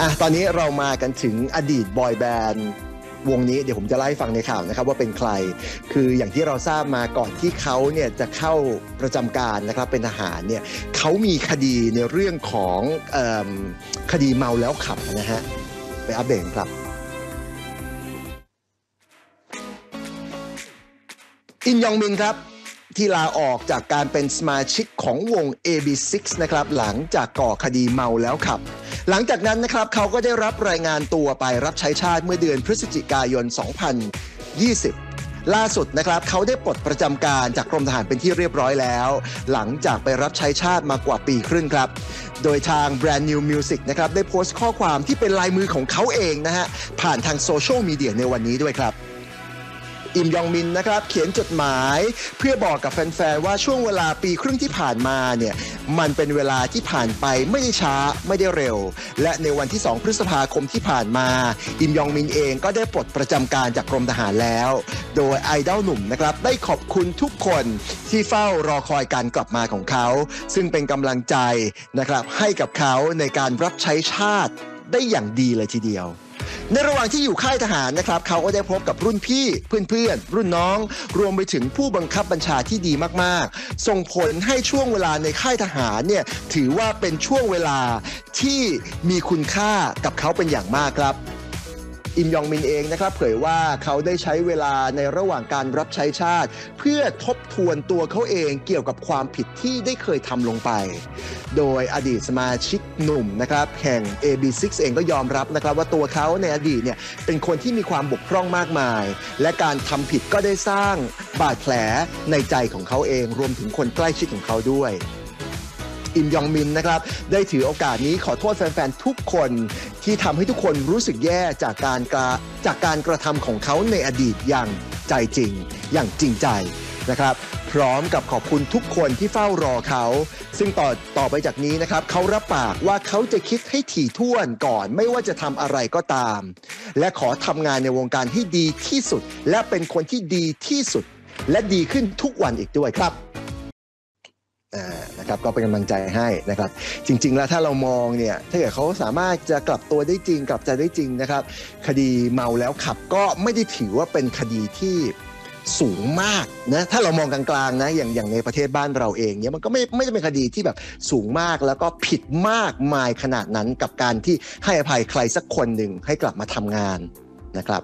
อะตอนนี้เรามากันถึงอดีตบอยแบนด์วงนี้เดี๋ยวผมจะไล่ฟังในข่าวนะครับว่าเป็นใคร คืออย่างที่เราทราบมาก่อนที่เขาเนี่ยจะเข้าประจำการนะครับเป็นทหารเนี่ยเขามีคดีในเรื่องของอคดีเมาแล้วขับนะฮะไปอัปเดตครับอินยองมินครับ ที่ลาออกจากการเป็นสมาชิกของวง AB6 นะครับหลังจากก่อคดีเมาแล้วขับ หลังจากนั้นนะครับเขาก็ได้รับรายงานตัวไปรับใช้ชาติเมื่อเดือนพฤศจิกายน 2020ล่าสุดนะครับเขาได้ปลดประจำการจากกรมทหารเป็นที่เรียบร้อยแล้ว หลังจากไปรับใช้ชาติมากว่าปีครึ่งครับ โดยทาง Brand New Music นะครับได้โพสต์ข้อความที่เป็นลายมือของเขาเองนะฮะผ่านทางโซเชียลมีเดียในวันนี้ด้วยครับ อิมยองมินนะครับ เขียนจดหมาย เพื่อบอกกับแฟนๆ ว่าช่วงเวลาปีครึ่งที่ผ่านมาเนี่ย มันเป็นเวลาที่ผ่านไปไม่ได้ช้าไม่ได้เร็ว และในวันที่ 2 พฤษภาคมที่ผ่านมา อิมยองมินเองก็ได้ปลดประจำการจากกรมทหารแล้ว โดยไอดอลหนุ่มนะครับได้ขอบคุณทุกคนที่เฝ้ารอคอยการกลับมาของเขา ซึ่งเป็นกำลังใจนะครับให้กับเขาในการรับใช้ชาติได้อย่างดีเลยทีเดียว ในระหว่างที่อยู่ค่ายทหารนะครับเขาก็ได้พบกับรุ่นพี่เพื่อนๆ รุ่นน้อง รวมไปถึงผู้บังคับบัญชาที่ดีมากๆ ส่งผลให้ช่วงเวลาในค่ายทหารเนี่ยถือว่าเป็นช่วงเวลาที่มีคุณค่ากับเขาเป็นอย่างมากครับ อิมยองมินเองนะครับเผยว่าเขาได้ใช้เวลาในระหว่างการรับใช้ชาติ เพื่อทบทวนตัวเขาเองเกี่ยวกับความผิดที่ได้เคยทำลงไป โดยอดีตสมาชิกหนุ่มนะครับแห่ง AB6 เองก็ยอมรับนะครับว่าตัวเขาในอดีตเนี่ยเป็นคนที่มีความบกพร่องมากมาย และการทำผิดก็ได้สร้างบาดแผลในใจของเขาเองรวมถึงคนใกล้ชิดของเขาด้วย อิมยองมินนะครับ ได้ถือโอกาสนี้ขอโทษแฟน ๆ ทุกคนที่ทำให้ทุกคนรู้สึกแย่จากการกระจากการกระทำของเขาในอดีตอย่างใจจริง อย่างจริงใจนะครับ พร้อมกับขอบคุณทุกคนที่เฝ้ารอเขา ซึ่งต่อต่อไปจากนี้นะครับเขารับปากว่าเขาจะคิดให้ถี่ถ้วนก่อนไม่ว่าจะทำอะไรก็ตาม และขอทำงานในวงการให้ดีที่สุด และเป็นคนที่ดีที่สุด และดีขึ้นทุกวันอีกด้วยครับ นะครับก็เป็นกำลังใจให้นะครับจริง ๆ แล้วถ้าเรามองเนี่ยถ้าเกิดเขาสามารถจะกลับตัวได้จริง กลับใจได้จริงนะครับคดีเมาแล้วขับก็ไม่ได้ถือว่าเป็นคดีที่สูงมากนะถ้าเรามองกลางๆนะอย่างอย่างในประเทศบ้านเราเองเนี่ยมันก็ไม่ไม่ได้เป็นคดีที่แบบสูงมากแล้วก็ผิดมากมายขนาดนั้นกับการที่ให้อภัยใครสักคนหนึ่งให้กลับมาทำงานนะครับ